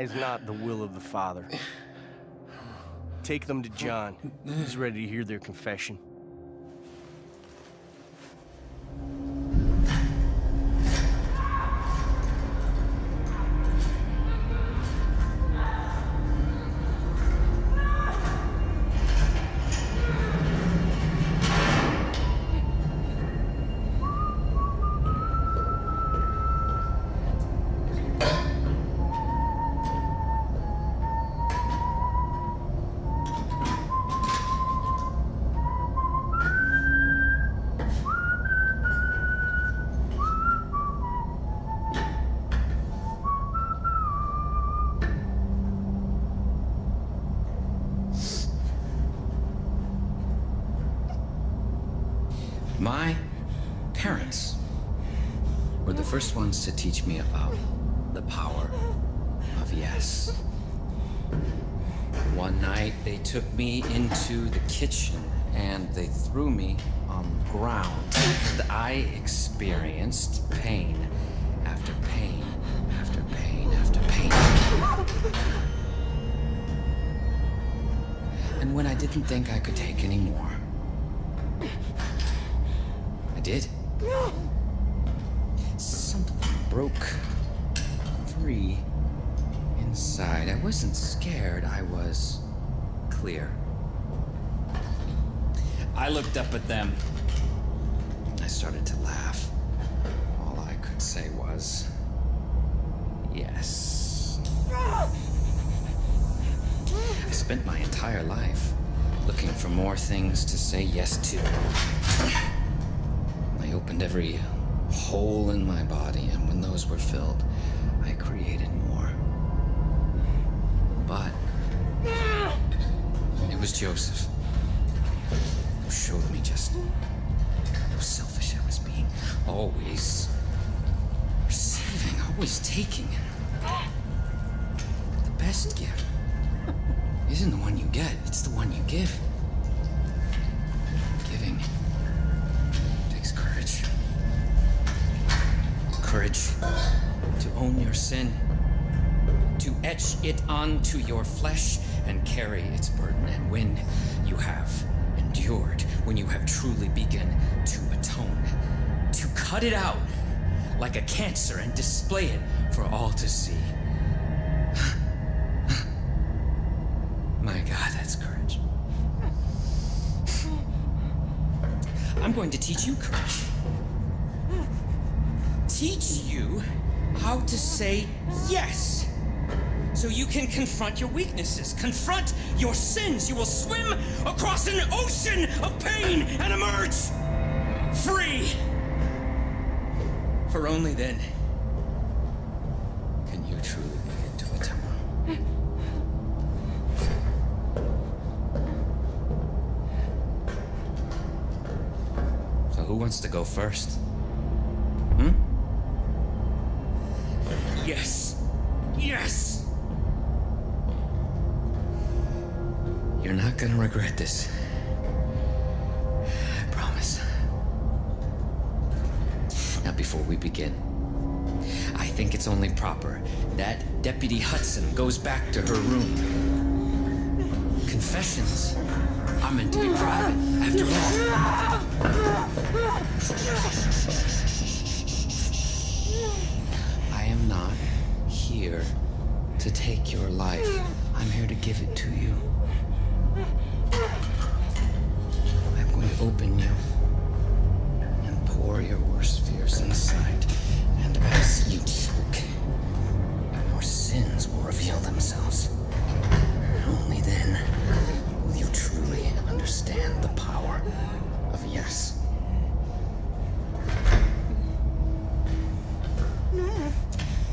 Is not the will of the Father. Take them to John. He's ready to hear their confession. My parents were the first ones to teach me about the power of yes. One night they took me into the kitchen and they threw me on the ground. And I experienced pain after pain after pain after pain. And when I didn't think I could take any more, I did. Something broke free inside. I wasn't scared, I was clear. I looked up at them. I started to laugh. All I could say was, yes. I spent my entire life looking for more things to say yes to. Opened every hole in my body, and when those were filled, I created more. But it was Joseph who showed me just how selfish I was being. Always receiving, always taking. The best gift isn't the one you get, it's the one you give. Courage to own your sin, to etch it onto your flesh and carry its burden. And when you have endured, when you have truly begun to atone, to cut it out like a cancer and display it for all to see. My God, that's courage. I'm going to teach you courage. Teach you how to say yes. So you can confront your weaknesses, confront your sins. You will swim across an ocean of pain and emerge free. For only then can you truly begin to atone. So who wants to go first? This. I promise. Now, before we begin, I think it's only proper that Deputy Hudson goes back to her room. Confessions are meant to be private, after all. I am not here to take your life. I'm here to give it to you.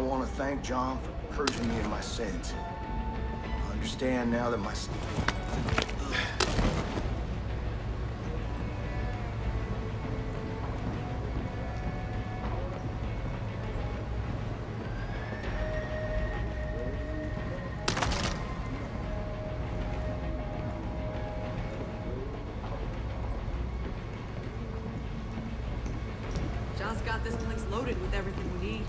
Want to thank John for purging me of my sins. I understand now that my... John's got this place loaded with everything we need.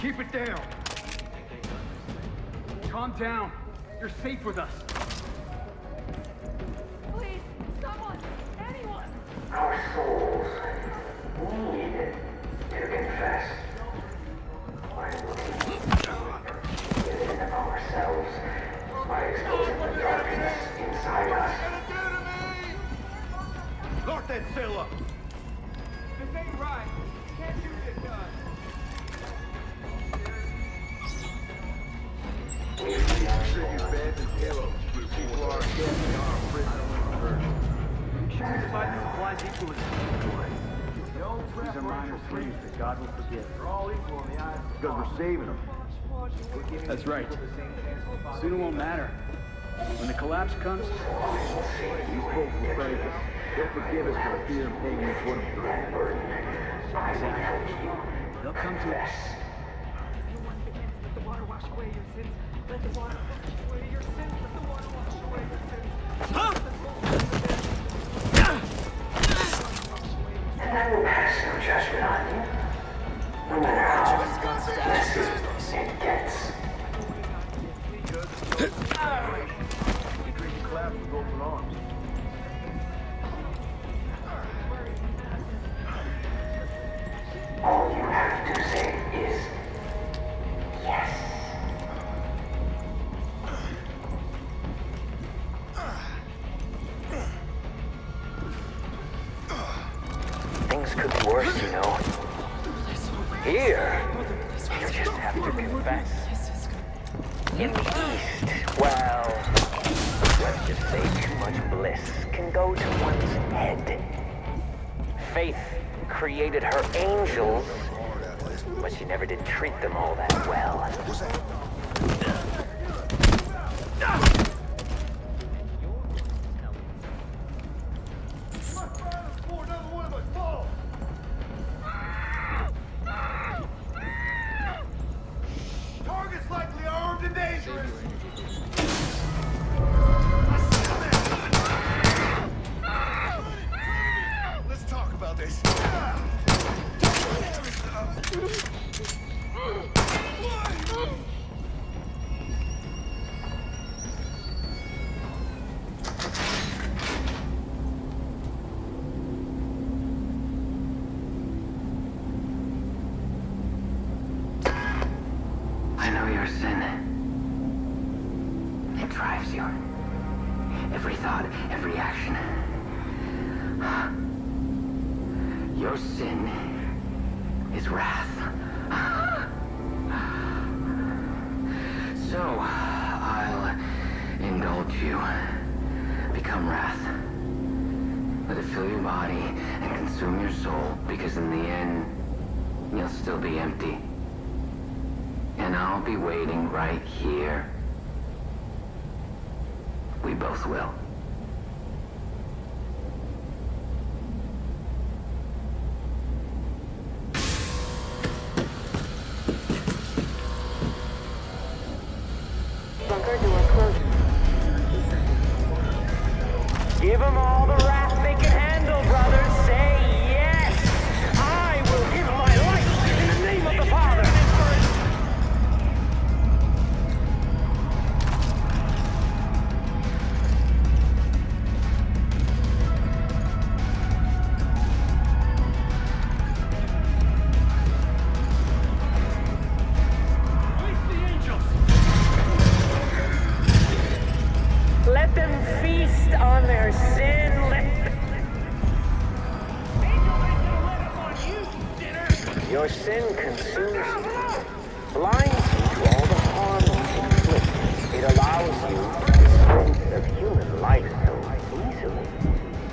Keep it down. Calm down. You're safe with us. Please, someone, anyone! Our souls need to confess. By looking within ourselves, by exposing the darkness inside us. Lock that cell up. This ain't right. Can't do this, guys. These are minor sins that God will forgive. Because we're saving them. That's right. Soon it won't matter. When the collapse comes, These folks will praise us. They'll forgive us for the fear and pain we put them through. exactly. They'll come to us. Let the water wash away your sins. Let the water wash away your sins. Judgment on you. No matter how it gets. Things could be worse, you know. Here, you just have to confess. In the East, well, let's just say too much bliss can go to one's head. Faith created her angels, but she never did treat them all that well. This. I know your sin. It drives you. Every thought, every action. Your sin is wrath. So, I'll indulge you. Become wrath. Let it fill your body and consume your soul, because in the end, you'll still be empty. And I'll be waiting right here. We both will. feast on their sin. Your sin consumes you, blinds you to all the harm you inflict. It allows you the strength of human life so easily.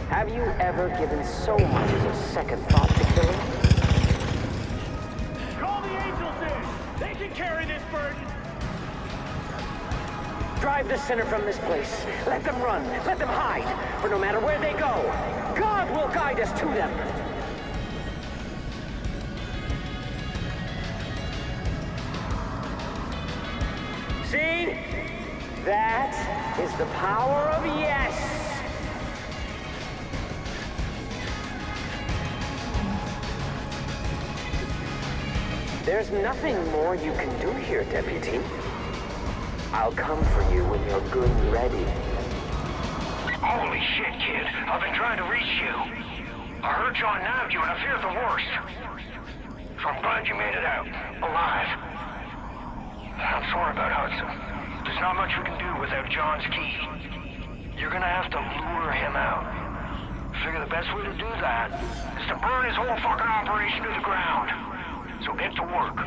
Have you ever given so much as a second thought Drive the sinner from this place. Let them run. Let them hide. For no matter where they go, God will guide us to them. See? That is the power of yes. There's nothing more you can do here, Deputy. I'll come for you when you're good and ready. Holy shit, kid. I've been trying to reach you. I heard John nabbed you and I fear the worst. So I'm glad you made it out, alive. I'm sorry about Hudson. There's not much we can do without John's key. You're gonna have to lure him out. Figure the best way to do that is to burn his whole fucking operation to the ground. So get to work.